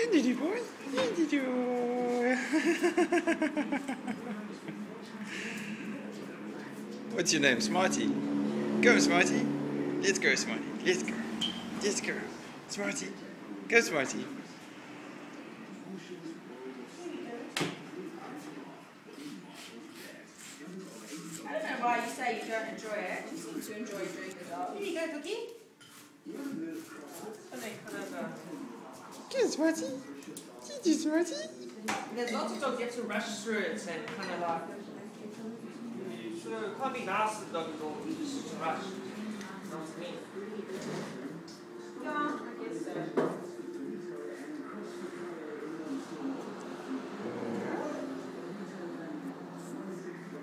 Good did you boy? Good did you? What's your name? Smartie. Go, Smartie. Let's go, Smartie. Let's go. Let's go. Smartie. Go, Smartie. I don't know why you say you don't enjoy it. You seem to enjoy doing it all. Here you go, Cookie. Uh, Smartie. Did you, Smartie? There's lots of dogs to rush through it and kind of like. So it can't be nice to the dog at all, you just just rush. Not me. Yeah, I guess so.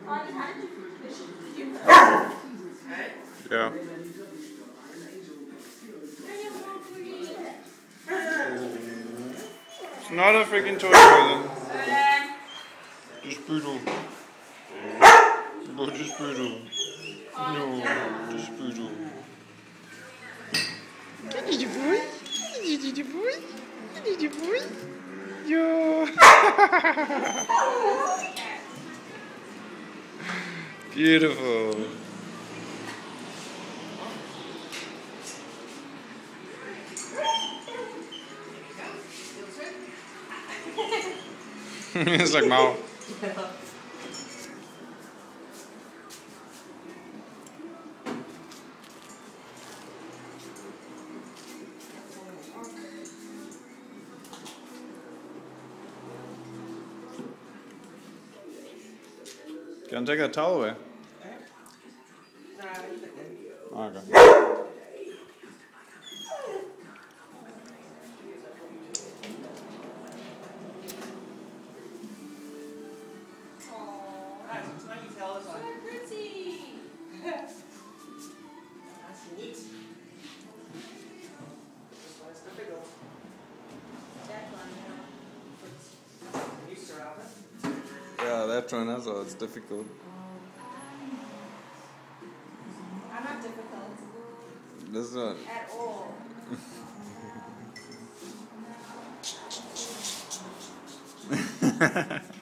Ollie, how did you finish? Did you Hey? Yeah. It's not a freaking toy, brother. Just poodle. No, just poodle. No, just poodle. Did you boy? Did you boy? Did you boy? Yo. Beautiful. it's like Mao. Can I take that towel away? Okay. It. Yeah, that one as well. It's difficult. Um, I'm not difficult This one. at all.